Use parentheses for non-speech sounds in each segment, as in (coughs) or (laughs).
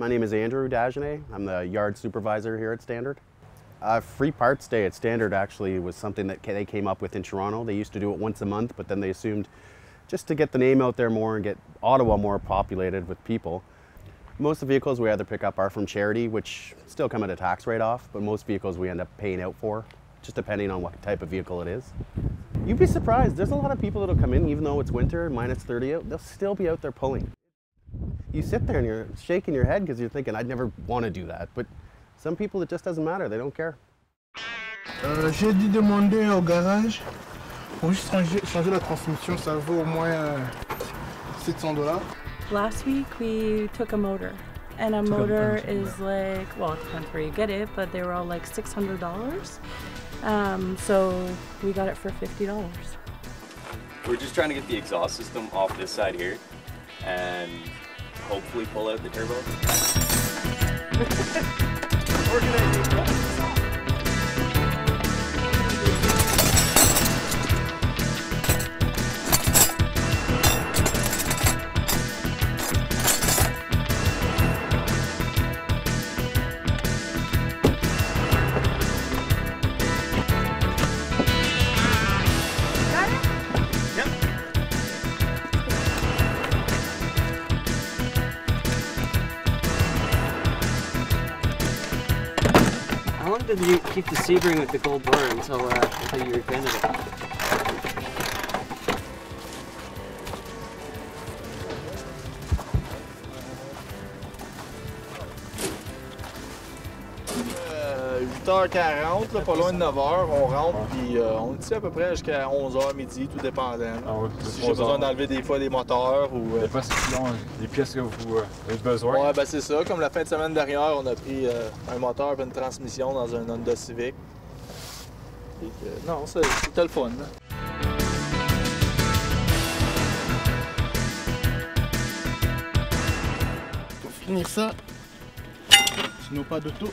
My name is Andrew Dagenais. I'm the yard supervisor here at Standard. Uh, free parts day at Standard actually was something that they came up with in Toronto. They used to do it once a month, but then they assumed just to get the name out there more and get Ottawa more populated with people. Most of the vehicles we either pick up are from charity, which still come at a tax write-off, but most vehicles we end up paying out for, just depending on what type of vehicle it is. You'd be surprised, there's a lot of people that'll come in, even though it's winter, minus 30 out, they'll still be out there pulling. You sit there and you're shaking your head because you're thinking, I'd never want to do that, but some people, it just doesn't matter. They don't care. Euh, J'ai dû demander au garage pour juste changer, changer, la transmission. Ça vaut au moins euh, 700 dollars. Last week we took a motor. And a motor is like, well, it depends where you get it, but they were all like $600. Um, so we got it for $50. We're just trying to get the exhaust system off this side here and hopefully pull out the turbo. (laughs) How long did you keep the Sebring with the gold bar until, uh, until you repainted it? Euh, 8h40, là, pas loin de 9h, on rentre, puis euh, on est ici à peu près jusqu'à 11h midi, tout dépendant. Ah ouais, si j'ai besoin d'enlever des fois des moteurs ou... euh, Des fois, c'est sinon des pièces que vous euh, avez besoin. Ouais, ben c'est ça. Comme la fin de semaine dernière, on a pris euh, un moteur et une transmission dans un Honda Civic. Que, non, c'est- c'était le fun. là. Pour finir ça, sinon pas d'auto.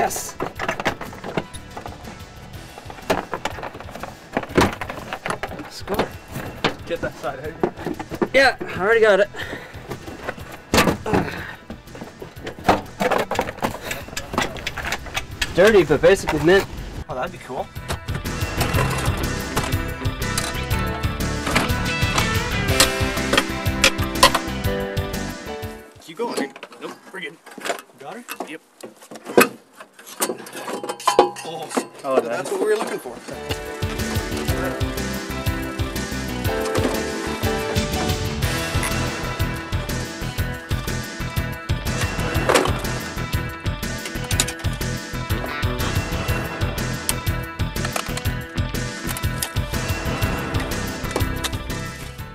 Yes! Score. Get that side out. Yeah, I already got it. Dirty, but basically mint. Oh, that'd be cool. Keep going. Eh? Nope, we're good. Got her? Yep. Oh, that's what we were looking for.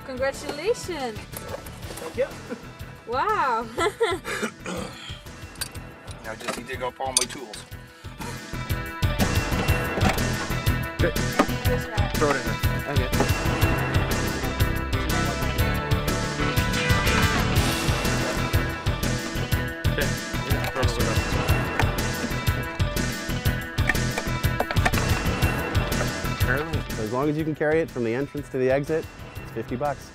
Congratulations! Thank you. Wow! (laughs) (coughs) Now just need to dig up all my tools. Throw it in there. Okay. As long as you can carry it from the entrance to the exit, it's 50 bucks.